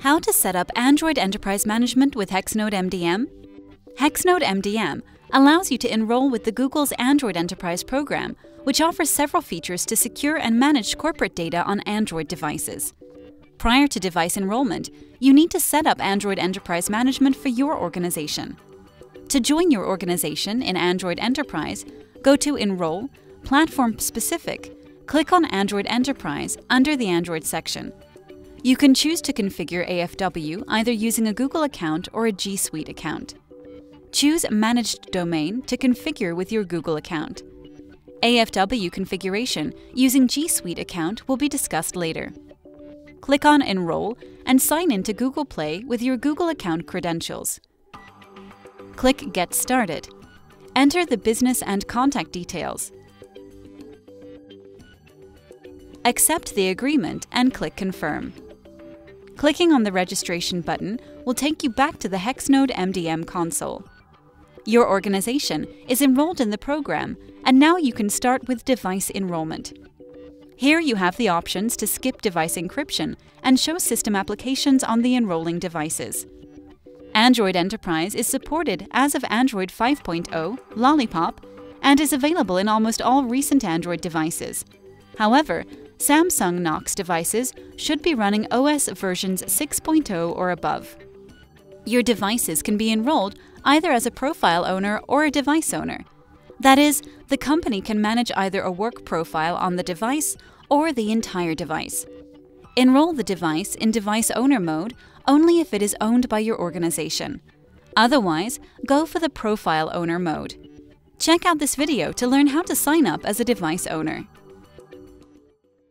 How to set up Android Enterprise Management with Hexnode MDM? Hexnode MDM allows you to enroll with the Google's Android Enterprise program, which offers several features to secure and manage corporate data on Android devices. Prior to device enrollment, you need to set up Android Enterprise Management for your organization. To join your organization in Android Enterprise, go to Enroll, Platform Specific, click on Android Enterprise under the Android section. You can choose to configure AFW either using a Google account or a G Suite account. Choose Managed Domain to configure with your Google account. AFW configuration using G Suite account will be discussed later. Click on Enroll and sign in to Google Play with your Google account credentials. Click Get Started. Enter the business and contact details. Accept the agreement and click Confirm. Clicking on the registration button will take you back to the Hexnode MDM console. Your organization is enrolled in the program, and now you can start with device enrollment. Here you have the options to skip device encryption and show system applications on the enrolling devices. Android Enterprise is supported as of Android 5.0, Lollipop, and is available in almost all recent Android devices. However, Samsung Knox devices should be running OS versions 6.0 or above. Your devices can be enrolled either as a profile owner or a device owner. That is, the company can manage either a work profile on the device or the entire device. Enroll the device in device owner mode only if it is owned by your organization. Otherwise, go for the profile owner mode. Check out this video to learn how to sign up as a device owner.